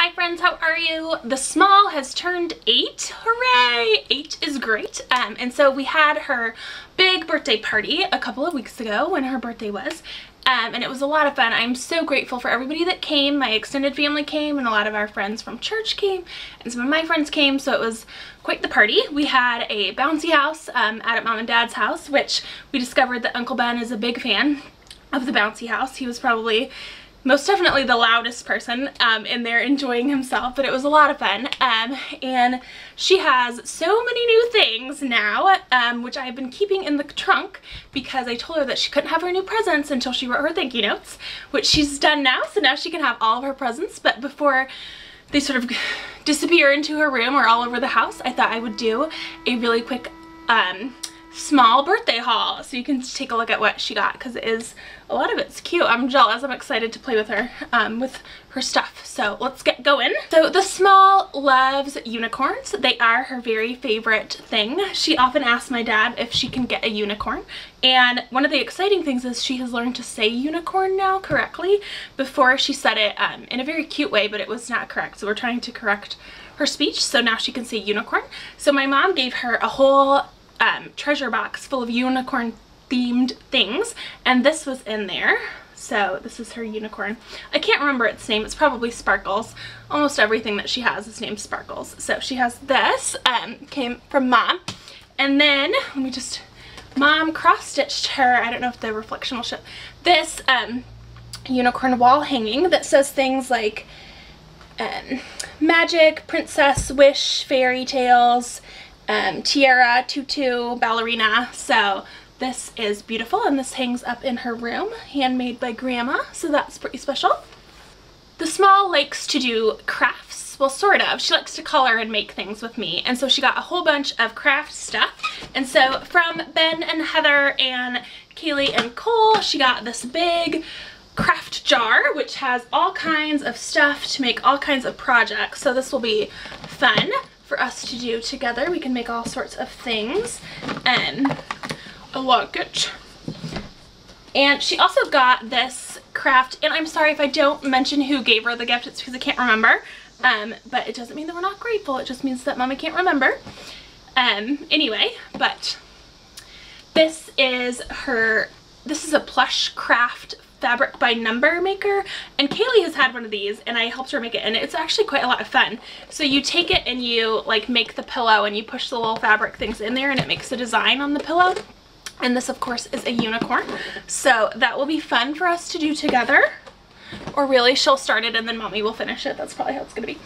Hi friends, how are you? The small has turned eight. Hooray! Eight is great. Um, and so we had her big birthday party a couple of weeks ago when her birthday was. Um, and it was a lot of fun. I'm so grateful for everybody that came. My extended family came and a lot of our friends from church came and some of my friends came so it was quite the party. We had a bouncy house um, at mom and dad's house which we discovered that Uncle Ben is a big fan of the bouncy house. He was probably most definitely the loudest person um, in there enjoying himself, but it was a lot of fun. Um, and she has so many new things now, um, which I've been keeping in the trunk because I told her that she couldn't have her new presents until she wrote her thank you notes, which she's done now, so now she can have all of her presents. But before they sort of disappear into her room or all over the house, I thought I would do a really quick um, small birthday haul so you can take a look at what she got because it is a lot of it's cute. I'm jealous. I'm excited to play with her um, with her stuff. So let's get going. So the small loves unicorns. They are her very favorite thing. She often asks my dad if she can get a unicorn and one of the exciting things is she has learned to say unicorn now correctly. Before she said it um, in a very cute way but it was not correct. So we're trying to correct her speech so now she can say unicorn. So my mom gave her a whole um, treasure box full of unicorn themed things. And this was in there. So this is her unicorn. I can't remember its name. It's probably Sparkles. Almost everything that she has is named Sparkles. So she has this um, came from mom. And then let me just mom cross-stitched her I don't know if the reflection will show this um, unicorn wall hanging that says things like um, magic, princess, wish, fairy tales, um, tiara, tutu, ballerina. So this is beautiful and this hangs up in her room, handmade by grandma. So that's pretty special. The small likes to do crafts. Well, sort of. She likes to color and make things with me. And so she got a whole bunch of craft stuff. And so from Ben and Heather and Kaylee and Cole, she got this big craft jar, which has all kinds of stuff to make all kinds of projects. So this will be fun for us to do together. We can make all sorts of things and like it. And she also got this craft, and I'm sorry if I don't mention who gave her the gift, it's because I can't remember. Um, but it doesn't mean that we're not grateful, it just means that mommy can't remember. Um, anyway, but this is her, this is a plush craft fabric by number maker and Kaylee has had one of these and I helped her make it and it's actually quite a lot of fun. So you take it and you like make the pillow and you push the little fabric things in there and it makes a design on the pillow. And this of course is a unicorn. So that will be fun for us to do together. Or really she'll start it and then mommy will finish it. That's probably how it's gonna be.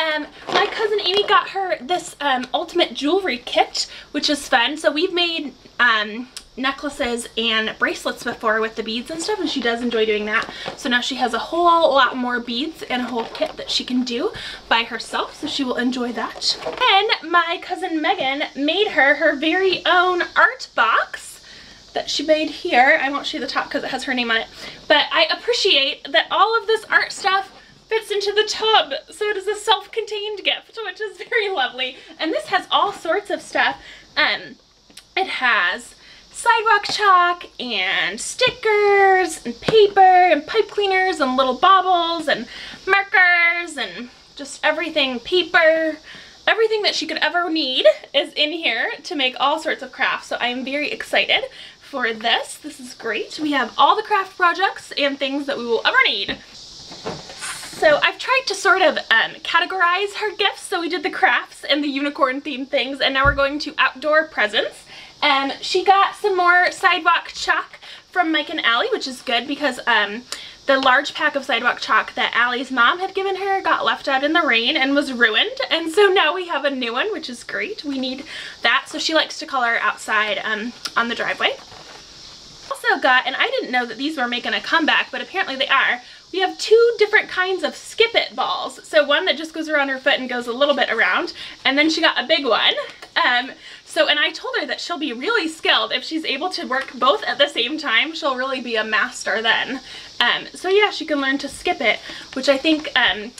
Um, my cousin Amy got her this um, ultimate jewelry kit which is fun. So we've made um, necklaces and bracelets before with the beads and stuff and she does enjoy doing that. So now she has a whole lot more beads and a whole kit that she can do by herself so she will enjoy that. And my cousin Megan made her her very own art box that she made here. I won't show you the top because it has her name on it but I appreciate that all of this art stuff fits into the tub so it is a self-contained gift which is very lovely. And this has all sorts of stuff. Um it has sidewalk chalk and stickers and paper and pipe cleaners and little baubles and markers and just everything, paper, everything that she could ever need is in here to make all sorts of crafts. So I'm very excited for this. This is great. We have all the craft projects and things that we will ever need. So I've tried to sort of um, categorize her gifts. So we did the crafts and the unicorn themed things and now we're going to outdoor presents. Um, she got some more sidewalk chalk from Mike and Allie, which is good because um, the large pack of sidewalk chalk that Allie's mom had given her got left out in the rain and was ruined. And so now we have a new one, which is great. We need that. So she likes to color outside um, on the driveway. Also got, and I didn't know that these were making a comeback, but apparently they are, we have two different kinds of skip it balls. So one that just goes around her foot and goes a little bit around, and then she got a big one. Um, so, and I told her that she'll be really skilled. If she's able to work both at the same time, she'll really be a master then. Um, so yeah, she can learn to skip it, which I think, um,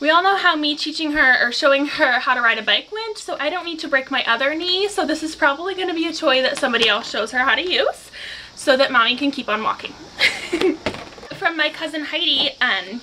we all know how me teaching her or showing her how to ride a bike went, so I don't need to break my other knee, so this is probably going to be a toy that somebody else shows her how to use so that mommy can keep on walking. From my cousin Heidi, um,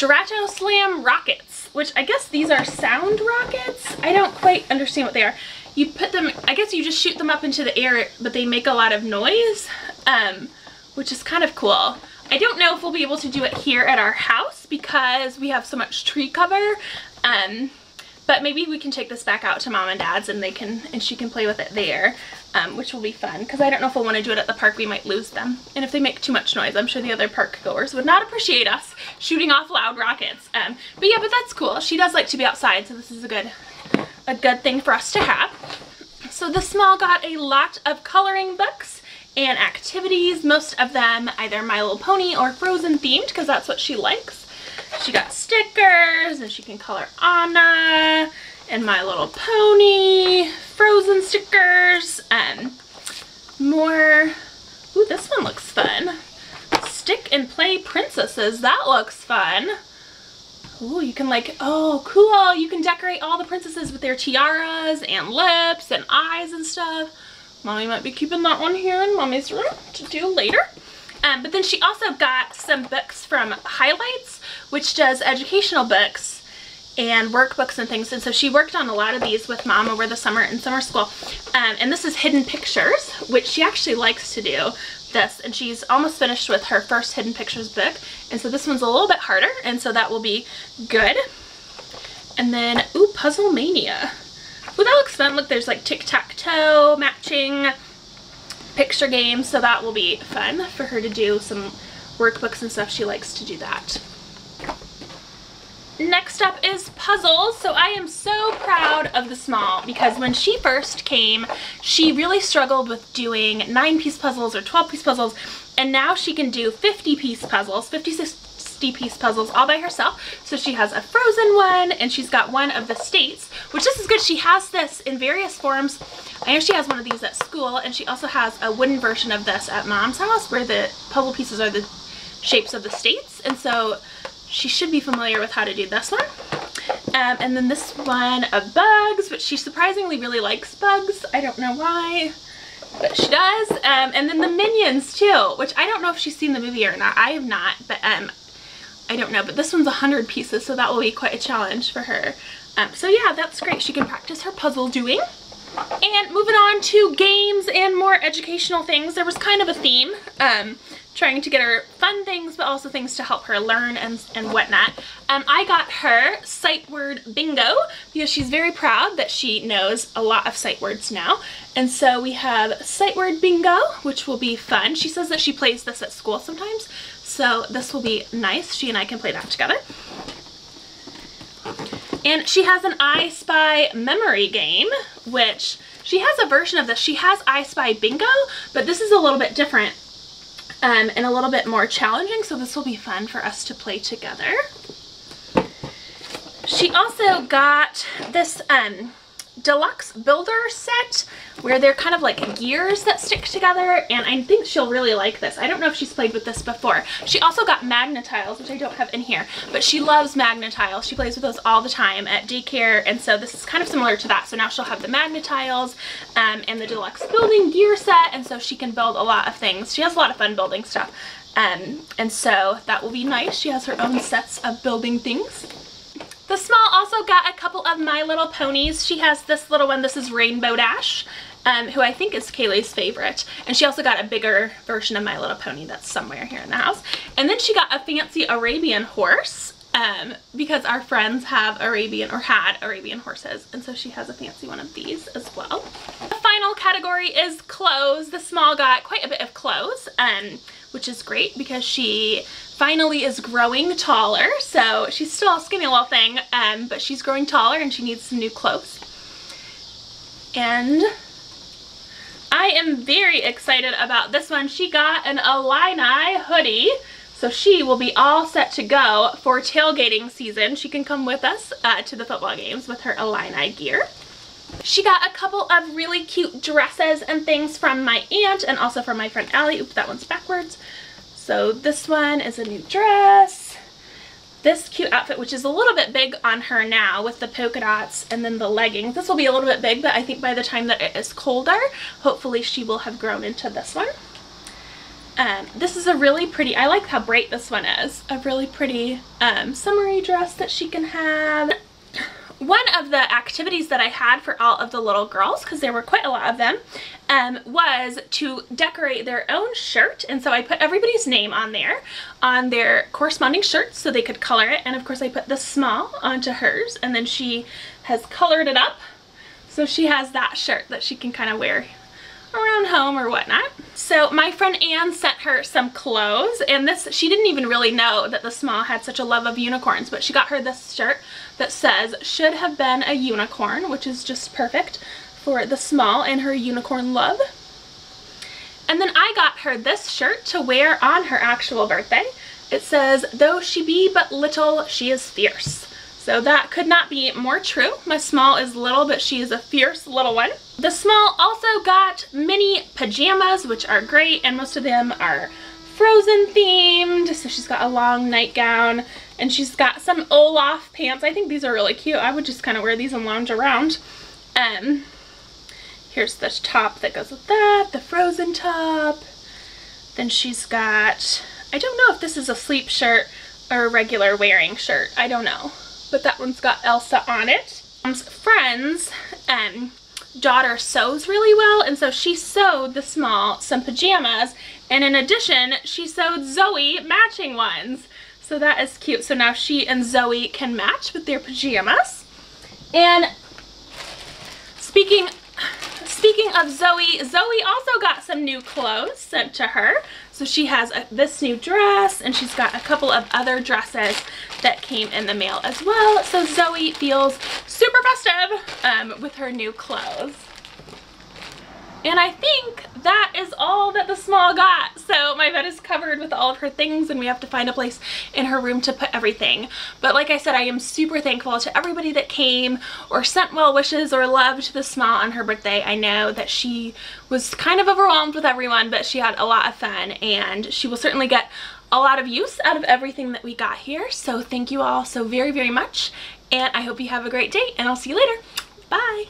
Strato Slam rockets, which I guess these are sound rockets. I don't quite understand what they are. You put them, I guess you just shoot them up into the air, but they make a lot of noise, um, which is kind of cool. I don't know if we'll be able to do it here at our house because we have so much tree cover. Um, but maybe we can take this back out to mom and dad's and they can and she can play with it there um, which will be fun because I don't know if we'll want to do it at the park we might lose them. And if they make too much noise I'm sure the other park goers would not appreciate us shooting off loud rockets um, but yeah but that's cool. She does like to be outside so this is a good a good thing for us to have. So the small got a lot of coloring books and activities most of them either My Little Pony or Frozen themed because that's what she likes she got stickers and she can color Anna and My Little Pony, Frozen stickers, and more. Ooh, this one looks fun. Stick and play princesses. That looks fun. Ooh, you can like, oh, cool. You can decorate all the princesses with their tiaras and lips and eyes and stuff. Mommy might be keeping that one here in mommy's room to do later. Um, but then she also got some books from Highlights, which does educational books and workbooks and things. And so she worked on a lot of these with mom over the summer in summer school. Um, and this is Hidden Pictures, which she actually likes to do this. And she's almost finished with her first Hidden Pictures book. And so this one's a little bit harder. And so that will be good. And then, ooh, Puzzle Mania. Ooh, that looks fun. Look, there's like tic-tac-toe matching picture games, so that will be fun for her to do some workbooks and stuff. She likes to do that. Next up is puzzles. So I am so proud of the small because when she first came, she really struggled with doing nine piece puzzles or 12 piece puzzles. And now she can do 50 piece puzzles, 56 piece puzzles all by herself. So she has a frozen one and she's got one of the states, which this is good. She has this in various forms. I know she has one of these at school and she also has a wooden version of this at mom's house where the puzzle pieces are the shapes of the states. And so she should be familiar with how to do this one. Um, and then this one of bugs, which she surprisingly really likes bugs. I don't know why, but she does. Um, and then the Minions too, which I don't know if she's seen the movie or not. I have not, but um, I don't know. But this one's 100 pieces, so that will be quite a challenge for her. Um, so yeah, that's great. She can practice her puzzle doing. And moving on to games and more educational things, there was kind of a theme. Um, trying to get her fun things, but also things to help her learn and, and whatnot. Um, I got her sight word bingo because she's very proud that she knows a lot of sight words now. And so we have sight word bingo, which will be fun. She says that she plays this at school sometimes, so this will be nice. She and I can play that together. And she has an I Spy memory game, which she has a version of this. She has I Spy Bingo, but this is a little bit different um, and a little bit more challenging, so this will be fun for us to play together. She also got this um, deluxe builder set where they're kind of like gears that stick together and I think she'll really like this. I don't know if she's played with this before. She also got Magna-Tiles, which I don't have in here, but she loves Magna-Tiles. She plays with those all the time at daycare and so this is kind of similar to that. So now she'll have the Magna-Tiles um, and the deluxe building gear set and so she can build a lot of things. She has a lot of fun building stuff. Um, and so that will be nice. She has her own sets of building things. The small also got a couple of My Little Ponies. She has this little one. This is Rainbow Dash, um, who I think is Kayleigh's favorite. And she also got a bigger version of My Little Pony that's somewhere here in the house. And then she got a fancy Arabian horse um, because our friends have Arabian or had Arabian horses. And so she has a fancy one of these as well. The final category is clothes. The small got quite a bit of clothes, um, which is great because she finally is growing taller. So she's still a skinny little thing, um, but she's growing taller and she needs some new clothes. And I am very excited about this one. She got an Illini hoodie. So she will be all set to go for tailgating season. She can come with us uh, to the football games with her Illini gear. She got a couple of really cute dresses and things from my aunt and also from my friend Allie. Oop, that one's backwards. So this one is a new dress. This cute outfit, which is a little bit big on her now with the polka dots and then the leggings. This will be a little bit big, but I think by the time that it is colder, hopefully she will have grown into this one. Um, this is a really pretty, I like how bright this one is. A really pretty um, summery dress that she can have. One of the activities that I had for all of the little girls, because there were quite a lot of them, um, was to decorate their own shirt. And so I put everybody's name on there, on their corresponding shirts so they could color it. And of course I put the small onto hers and then she has colored it up. So she has that shirt that she can kind of wear around home or whatnot. So my friend Anne sent her some clothes and this, she didn't even really know that the small had such a love of unicorns, but she got her this shirt that says should have been a unicorn, which is just perfect for the small and her unicorn love. And then I got her this shirt to wear on her actual birthday. It says, though she be but little, she is fierce. So that could not be more true. My small is little, but she is a fierce little one. The small also got mini pajamas, which are great, and most of them are frozen themed. So she's got a long nightgown, and she's got some Olaf pants. I think these are really cute. I would just kind of wear these and lounge around. Um, here's the top that goes with that, the frozen top. Then she's got, I don't know if this is a sleep shirt or a regular wearing shirt. I don't know but that one's got Elsa on it. Mom's friend's um, daughter sews really well, and so she sewed the small some pajamas, and in addition, she sewed Zoe matching ones. So that is cute. So now she and Zoe can match with their pajamas. And speaking Speaking of Zoe, Zoe also got some new clothes sent to her. So she has a, this new dress and she's got a couple of other dresses that came in the mail as well. So Zoe feels super festive um, with her new clothes. And I think that is all that the small got. So my bed is covered with all of her things and we have to find a place in her room to put everything. But like I said, I am super thankful to everybody that came or sent well wishes or love to the small on her birthday. I know that she was kind of overwhelmed with everyone, but she had a lot of fun and she will certainly get a lot of use out of everything that we got here. So thank you all so very, very much. And I hope you have a great day and I'll see you later. Bye.